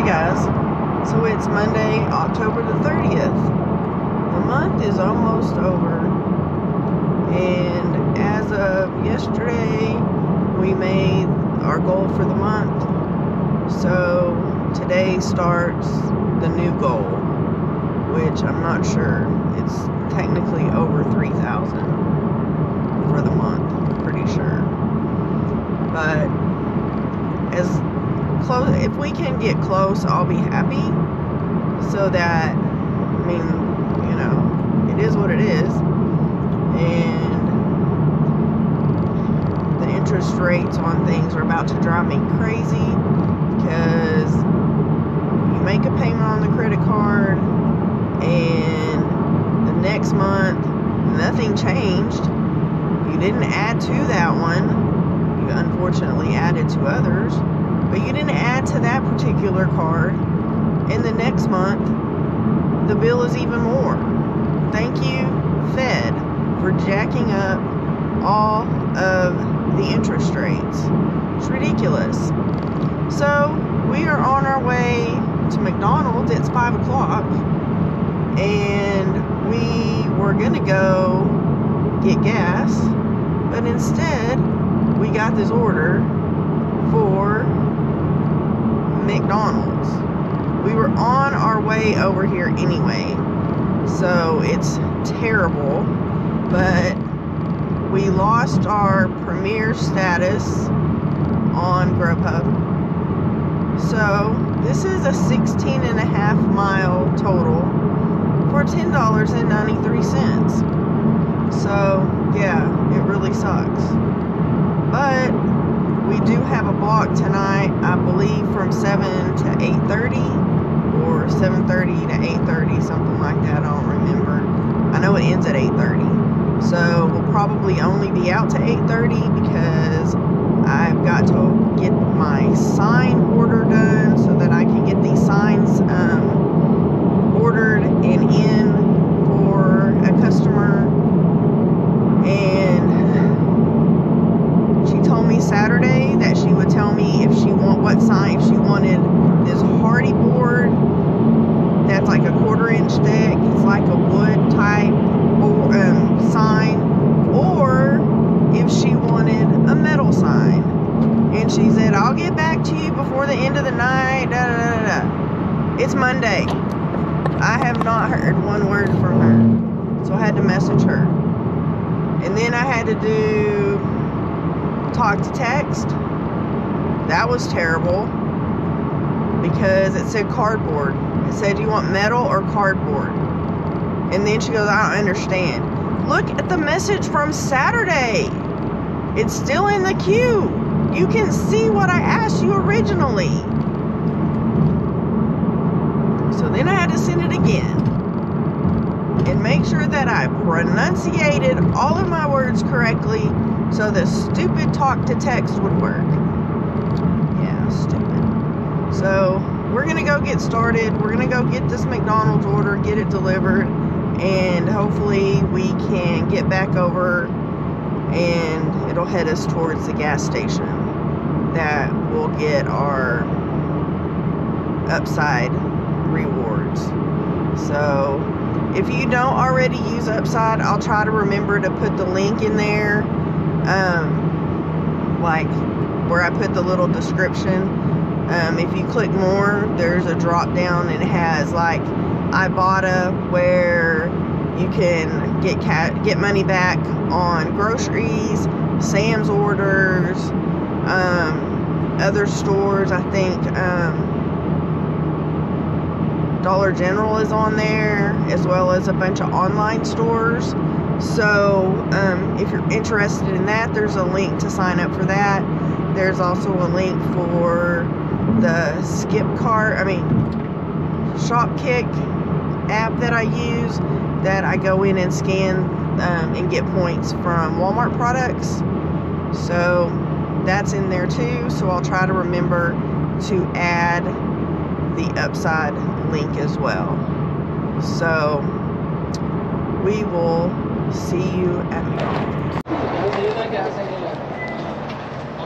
Hey guys, so it's Monday, October the 30th. The month is almost over, and as of yesterday, we made our goal for the month. So today starts the new goal, which I'm not sure. It's technically over 3,000 for the month, I'm pretty sure. But as close if we can get close i'll be happy. So that i mean you know it is what it is. And the interest rates on things are about to drive me crazy because you make a payment on the credit card and the next month nothing changed. You didn't add to that one. You unfortunately added to others but you didn't add to that particular card. And the next month, the bill is even more. Thank you, Fed, for jacking up all of the interest rates. It's ridiculous. So, we are on our way to McDonald's. It's 5 o'clock. And we were to go get gas. But instead, we got this order for McDonald's. We were on our way over here anyway, so it's terrible, but we lost our premier status on Grubhub. So this is a 16 and a half mile total for $10.93. So yeah, it really sucks. But we do have a block tonight, I believe from 7 to 8.30 or 7.30 to 8.30, something like that, I don't remember. I know it ends at 8.30. So we'll probably only be out to 8.30 because I've got to get my sign order done so that I can get these signs um, ordered and in for a customer. And she told me Saturday tell me if she want what sign if she wanted this Hardie board that's like a quarter inch thick it's like a wood type board, um, sign or if she wanted a metal sign and she said I'll get back to you before the end of the night da, da, da, da. it's Monday I have not heard one word from her so I had to message her and then I had to do talk to text. That was terrible because it said cardboard. It said, you want metal or cardboard? And then she goes, I don't understand. Look at the message from Saturday. It's still in the queue. You can see what I asked you originally. So then I had to send it again and make sure that I pronunciated all of my words correctly so the stupid talk to text would work. Stupid. So we're gonna go get started. We're gonna go get this McDonald's order, get it delivered, and hopefully we can get back over and it'll head us towards the gas station that will get our upside rewards. So if you don't already use upside i'll try to remember to put the link in there um, like where i put the little description um, if you click more there's a drop down and it has like ibotta where you can get cat get money back on groceries sam's orders um, other stores i think um, Dollar General is on there, as well as a bunch of online stores. So, um, if you're interested in that, there's a link to sign up for that. There's also a link for the Skip Cart, I mean, Shopkick app that I use that I go in and scan um, and get points from Walmart products. So, that's in there too. So, I'll try to remember to add the upside link as well. So we will see you at McDonald's.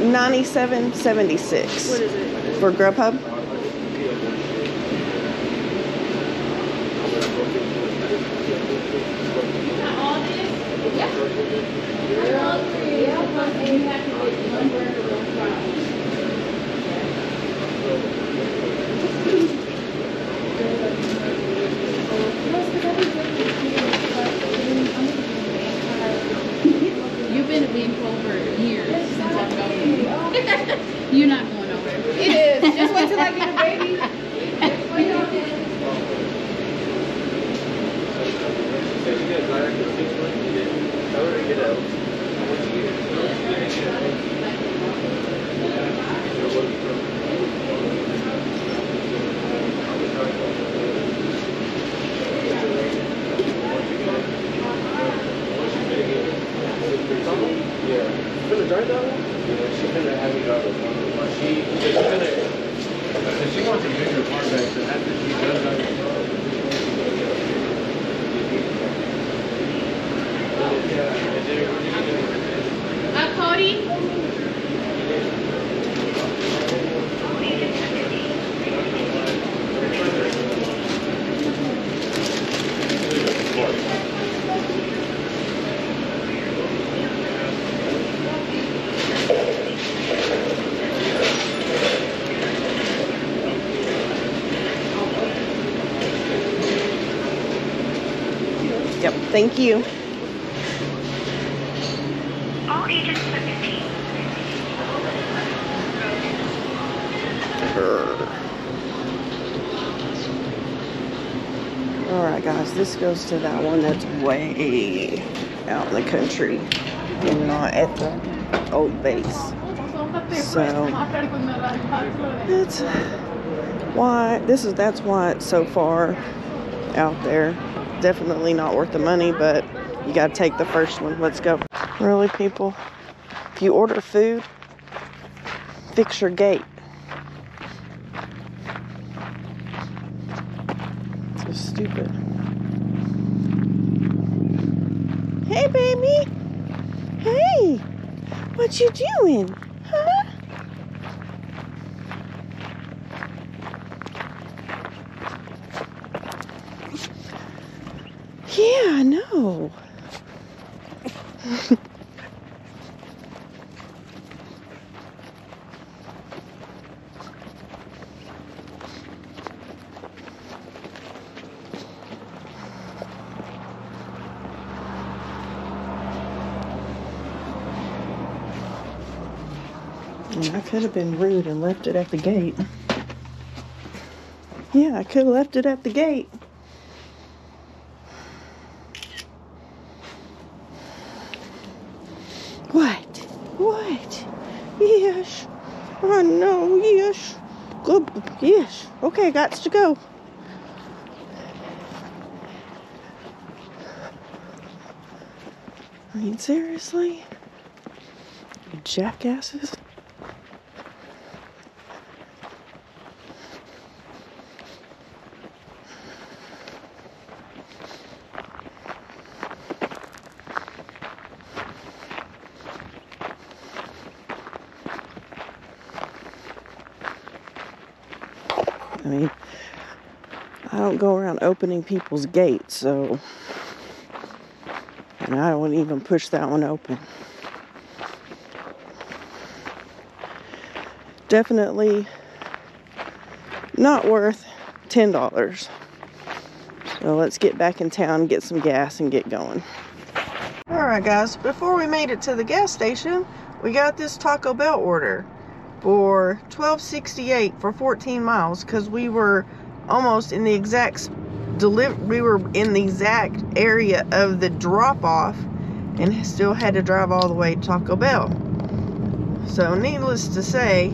Ninety-seven seventy-six What is it? for Grubhub. You've been at Leopold for years since I've known you. You're not going nowhere. It is. Just wait till I get a baby. Gonna drive that one? Yeah, she's gonna have me drive it. She, she's gonna, she wants a bigger car back, so after she does drive the car. Yeah, is there- Uh, Cody? Yep. Thank you. All agents have been All right, guys. This goes to that one that's way out in the country and not at the old base. So that's why this is that's why it's so far out there. Definitely not worth the money, but you gotta take the first one. Let's go. Really, people? If you order food, fix your gate. So stupid. Hey, baby. Hey, what you doing? Huh? Yeah, I know. I could have been rude and left it at the gate. Yeah, I could have left it at the gate. What? What? Yes. Oh no, yes. Good. Yes. Okay, got to go. I mean, seriously? You jackasses? Don't go around opening people's gates, so. And I don't even push that one open. Definitely not worth $10. So let's get back in town, get some gas, and get going. Alright, guys, before we made it to the gas station, we got this Taco Bell order for 1268 for 14 miles because we were almost in the exact deliver we were in the exact area of the drop off and still had to drive all the way to Taco Bell. So needless to say,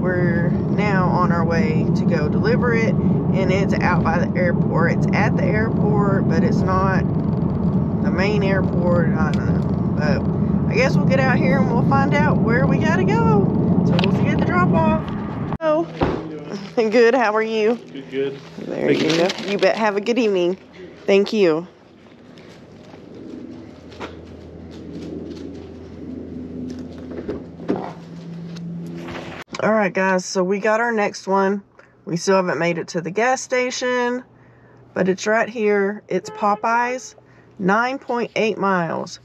we're now on our way to go deliver it and it's out by the airport. It's at the airport, but it's not the main airport. I don't know. But I guess we'll get out here and we'll find out where we gotta go. So we'll at the drop off. Oh, good. How are you? Good, good. There you go. You bet. Have a good evening. Thank you. All right, guys. So we got our next one. We still haven't made it to the gas station, but it's right here. It's Popeyes, 9.8 miles,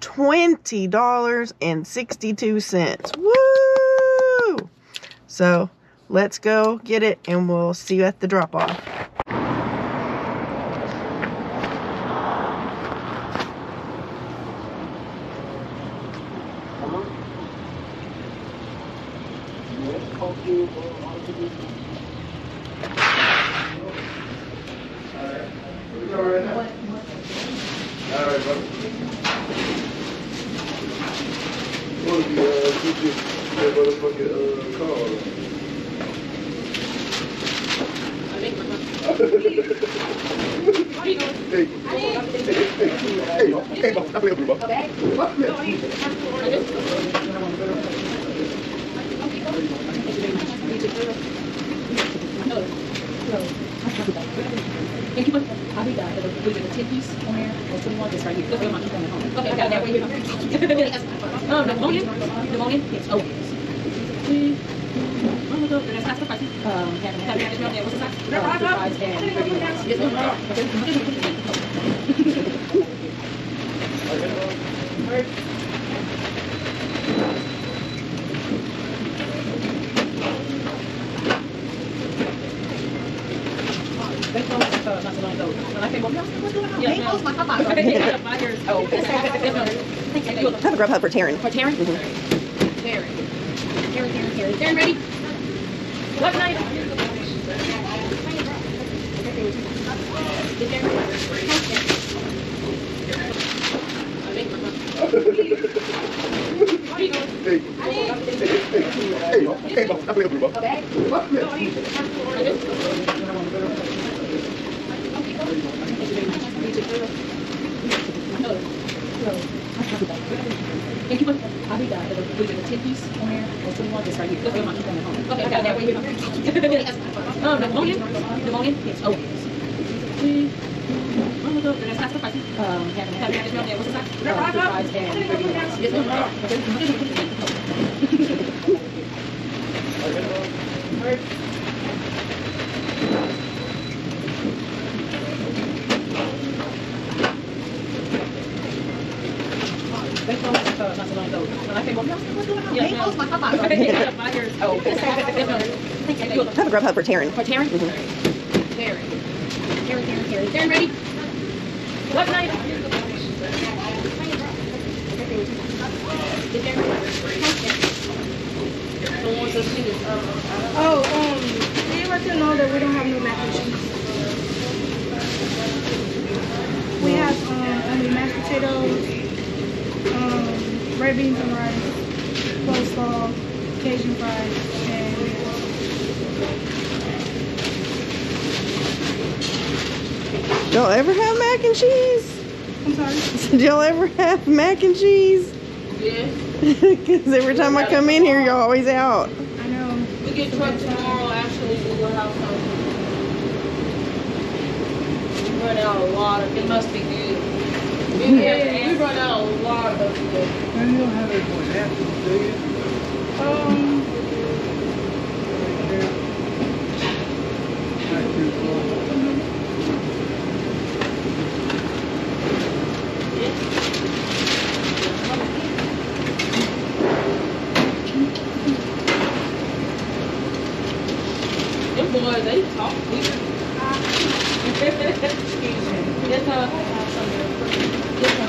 $20.62. Woo! So let's go get it and we'll see you at the drop off. All right, bro. What if you, uh, keep your, that motherfucking, uh, car? Hey, hey, hey, hey, hey, bro, stop playing with me, bro. Thank you. I'll be done. It'll be the ten piece on there. Or twenty-one, this right here. Look at my phone at home. Okay, got that way here. Um, pneumonia? Pneumonia? Yes. Oh, yes. Oh, my God. That's not the price. Um, have have you had it? What's the? Uh, two and thirty minutes. Yes, ma'am. They closed, uh, not so long ago. When I came over, I was like, what's going on? They closed my car. Okay. Oh, Thank you. Have a Grubhub for Taryn. For Taryn? Taryn. Taryn, Taryn, Taryn. Taryn, ready? What night? Is there- Hey, hey, hey, bro, hey, bro, stop playing with me, bro. Thank you. I'll be done. It'll be the ten piece on there. Or twenty-one, this right here. Look at my phone at home. Okay, got that way here. Um, pneumonia? Pneumonia? Yes. Oh, yes. Oh, my God. That's not the price. Um, have have you had it? Yeah, what's the size? Uh, two fries and thirty minutes. Yes, ma'am. They closed, uh, not so long ago. When I came over, I was like, what's going on? They closed my car. Okay, five years. Oh, thank a Grubhub for Taryn. For Taryn? Taryn. Taryn, Taryn, Taryn. Taryn, ready? What night? Is there- Someone says she is, um, Oh, um, did you let them know that we don't have no mac and cheese? We have, um, only mashed potatoes, um, red beans and rice, coleslaw, Cajun fries, and Y'all ever have mac and cheese? I'm sorry. Did y'all ever have mac and cheese? Yes, Because every time I come in here, y'all always out. I know. we get truck tomorrow, actually, we will have some. We run out a lot of, it must be good. We, yeah, we run out a lot of good. Man, you don't have that much happens, do you? Um, Not too far. Them boys, they talk weird. Excuse me. Yes, sir. Yes, sir.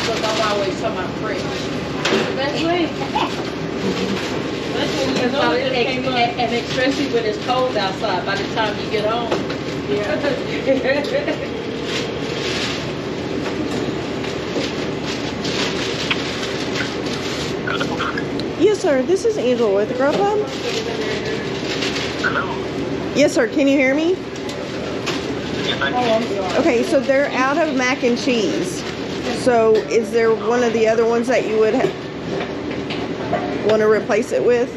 Because I'm always talking about French. That's right. That's when you know it came up. And especially when it's cold outside, by the time you get home. Yes, sir. This is Angela with Grubhub. Hello. Yes, sir. Can you hear me? Yes, I can. Okay, so they're out of mac and cheese. So, is there one of the other ones that you would want to replace it with?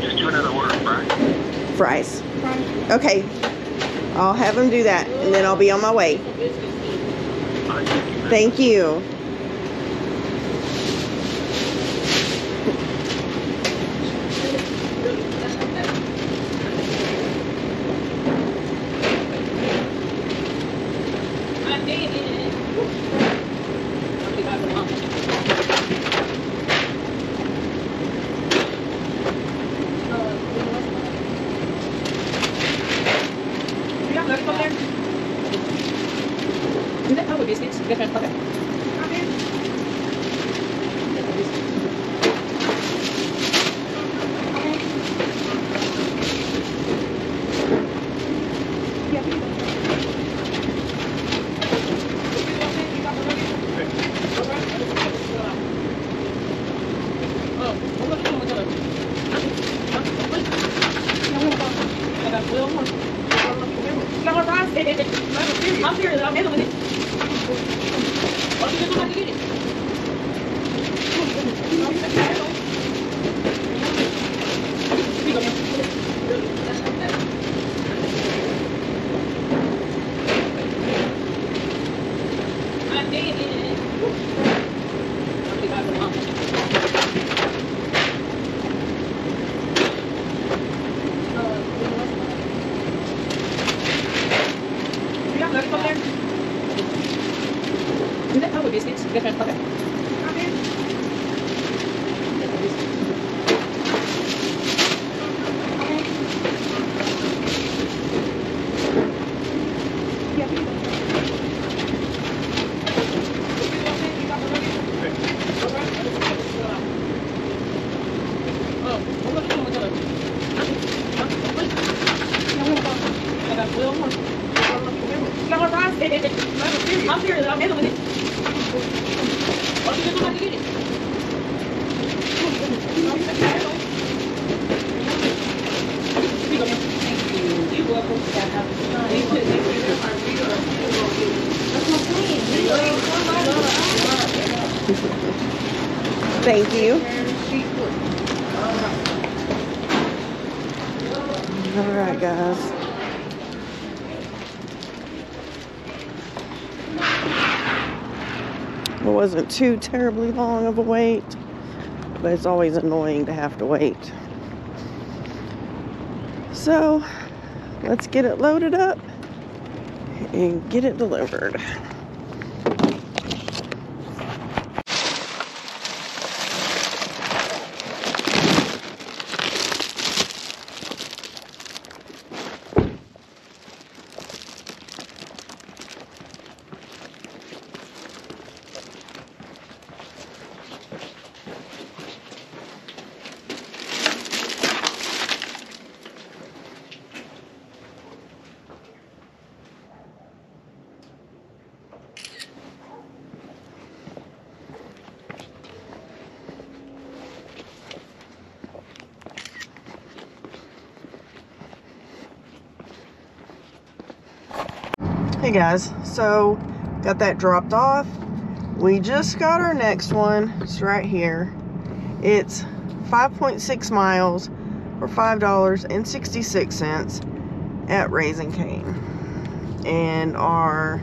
Just do another order? Fries. Fries. Okay. I'll have them do that, and then I'll be on my way. Thank you. Wasn't too terribly long of a wait, but it's always annoying to have to wait. So, let's get it loaded up and get it delivered. Hey guys, so got that dropped off. We just got our next one. It's right here. It's 5.6 miles for $5.66 at Raising Cane. And our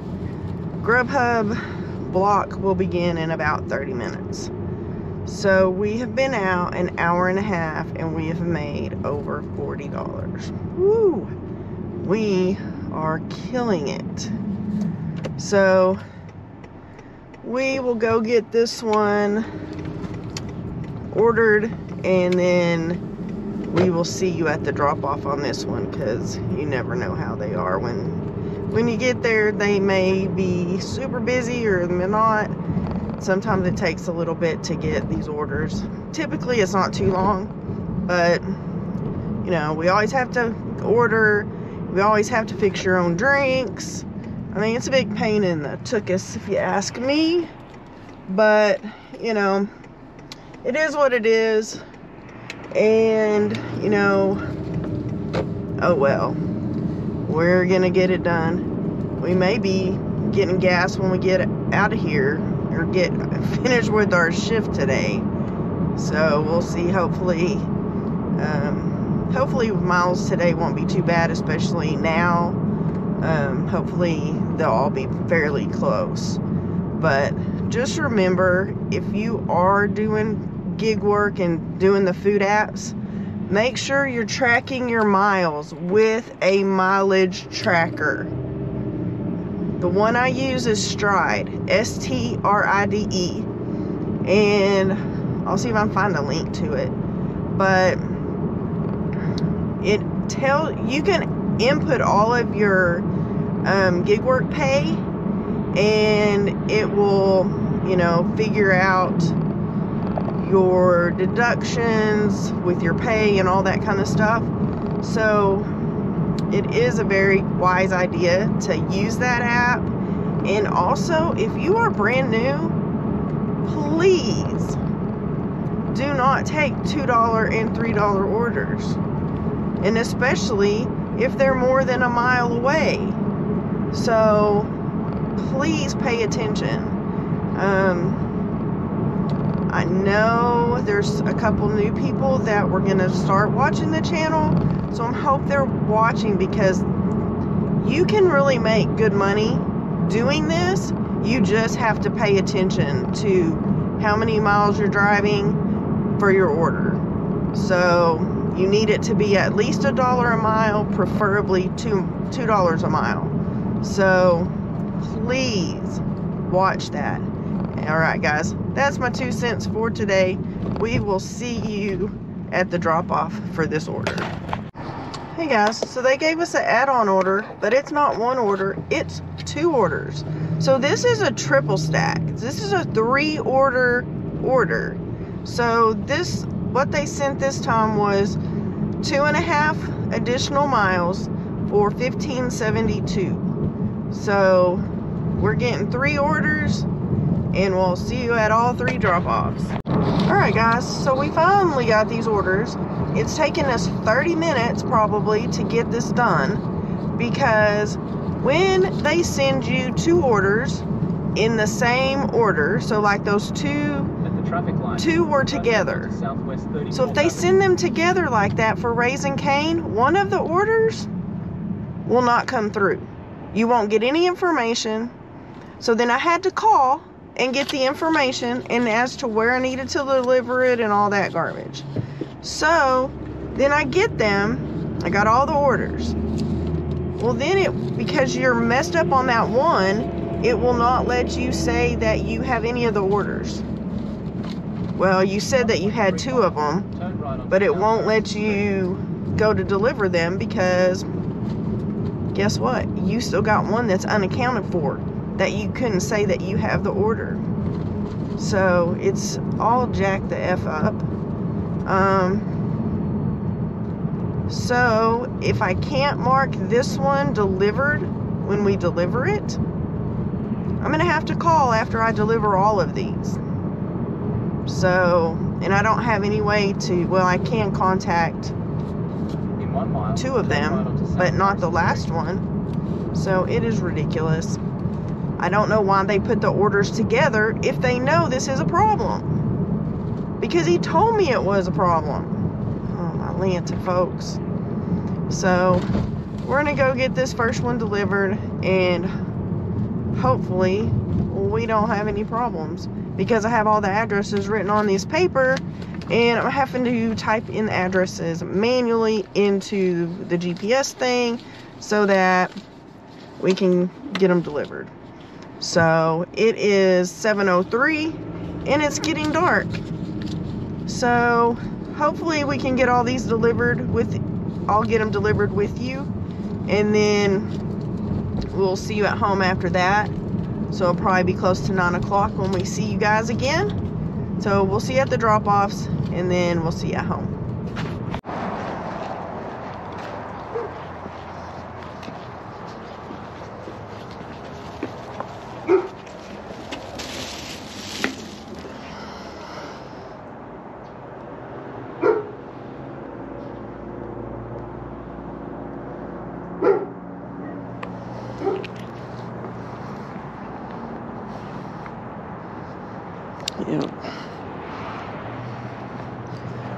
Grubhub block will begin in about 30 minutes. So we have been out an hour and a half and we have made over $40. Woo! We are killing it. So we will go get this one ordered and then we will see you at the drop off on this one because you never know how they are. When when you get there they may be super busy or not. Sometimes it takes a little bit to get these orders. Typically it's not too long but you know we always have to order we always have to fix your own drinks. I mean, it's a big pain in the tuchus if you ask me. But, you know, it is what it is. And, you know, oh well. We're going to get it done. We may be getting gas when we get out of here or get finished with our shift today. So we'll see. Hopefully, um, hopefully miles today won't be too bad, especially now. Um, hopefully they'll all be fairly close. But just remember, if you are doing gig work and doing the food apps, make sure you're tracking your miles with a mileage tracker. The one I use is Stride, S T R I D E. And I'll see if I can find a link to it. But it tell you can input all of your um, gig work pay and it will, you know, figure out your deductions with your pay and all that kind of stuff. So it is a very wise idea to use that app. And also, if you are brand new, please do not take $2 and $3 orders. And especially if they're more than a mile away. So please pay attention. Um, I know there's a couple new people that were going to start watching the channel. So I hope they're watching because you can really make good money doing this. You just have to pay attention to how many miles you're driving for your order. So you need it to be at least a dollar a mile, preferably two two dollars a mile. So please watch that. All right, guys, that's my two cents for today. We will see you at the drop off for this order. Hey guys, so they gave us an add-on order, but it's not one order, it's two orders. So this is a triple stack. This is a three order order. So this, what they sent this time was two and a half additional miles for 1572. So we're getting three orders and we'll see you at all three drop-offs. Alright guys, so we finally got these orders. It's taken us 30 minutes probably to get this done because when they send you two orders in the same order, so like those two two were together. So if they send them together like that for Raising Cane, one of the orders will not come through. You won't get any information. So then I had to call and get the information and as to where I needed to deliver it and all that garbage. So then I get them, I got all the orders. Well, then it, because you're messed up on that one, it will not let you say that you have any of the orders. Well, you said that you had two of them, but it won't let you go to deliver them because guess what? You still got one that's unaccounted for that you couldn't say that you have the order. So it's all jacked the F up. Um, so if I can't mark this one delivered when we deliver it, I'm going to have to call after I deliver all of these. So, and I don't have any way to, well, I can contact two of them, but not the last one. So it is ridiculous. I don't know why they put the orders together if they know this is a problem. Because he told me it was a problem. Oh, my Lanta, folks. So, we're going to go get this first one delivered and hopefully we don't have any problems because I have all the addresses written on this paper and I'm having to type in the addresses manually into the GPS thing so that we can get them delivered. So it is 7.03 and it's getting dark. So hopefully we can get all these delivered with, I'll get them delivered with you. And then we'll see you at home after that. So it'll probably be close to 9 o'clock when we see you guys again. So we'll see you at the drop-offs and then we'll see you at home.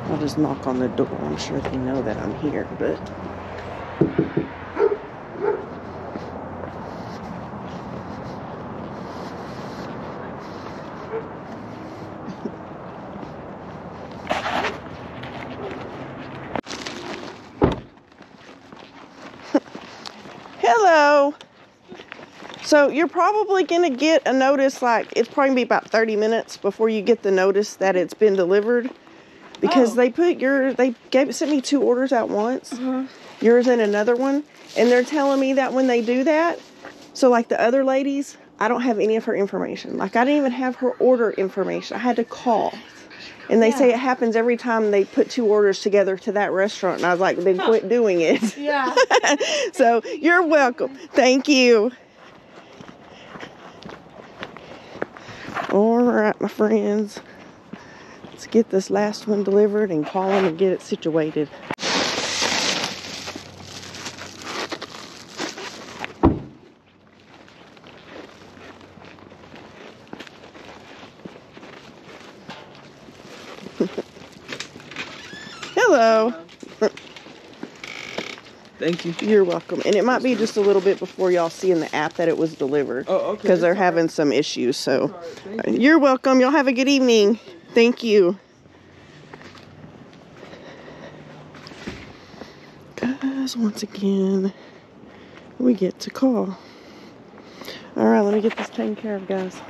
I'll just knock on the door. I'm sure they know that I'm here, but. Hello. So you're probably gonna get a notice like it's probably gonna be about 30 minutes before you get the notice that it's been delivered. Because Oh. they put your they gave sent me two orders at once. Mm-hmm. Yours and another one. And they're telling me that when they do that, so like the other ladies, I don't have any of her information. Like I didn't even have her order information. I had to call. And they say it happens every time they put two orders together to that restaurant. And I was like, then quit doing it. Yeah. so you're welcome. Thank you. All right, my friends. Let's get this last one delivered and call them and get it situated. Hello. Thank you. You're welcome. And it might be just a little bit before y'all see in the app that it was delivered. Oh, okay. Because they're that's all right. having some issues. So right, you. you're welcome. Y'all have a good evening. Thank you. Guys, once again, we get to call. All right, let me get this taken care of, guys.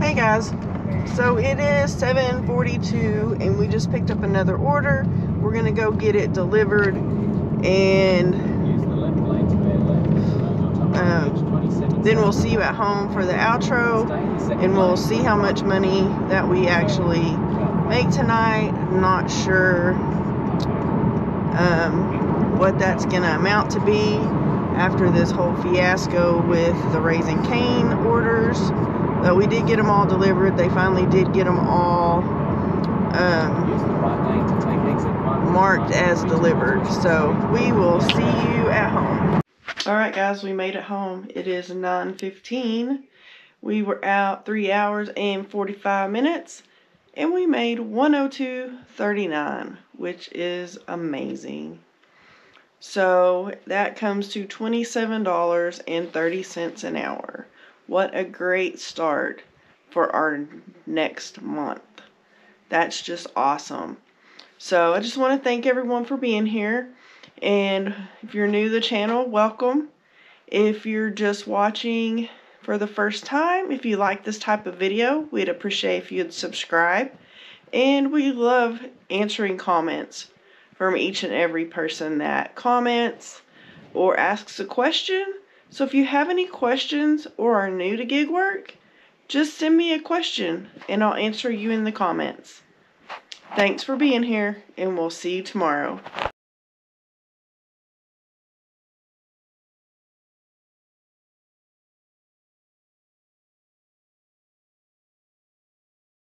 Hey guys, so it is 7:42, and we just picked up another order. We're gonna go get it delivered, and um, then we'll see you at home for the outro, and we'll see how much money that we actually make tonight. Not sure um, what that's gonna amount to be after this whole fiasco with the Raising Cane orders. But we did get them all delivered. They finally did get them all um, marked as delivered. So we will see you at home. All right, guys, we made it home. It is 9:15. We were out three hours and 45 minutes, and we made 102.39, which is amazing. So that comes to $27.30 an hour. What a great start for our next month. That's just awesome. So I just want to thank everyone for being here. And if you're new to the channel, welcome. If you're just watching for the first time, if you like this type of video, we'd appreciate if you'd subscribe. And we love answering comments from each and every person that comments or asks a question. So if you have any questions or are new to gig work, just send me a question and I'll answer you in the comments. Thanks for being here, and we'll see you tomorrow.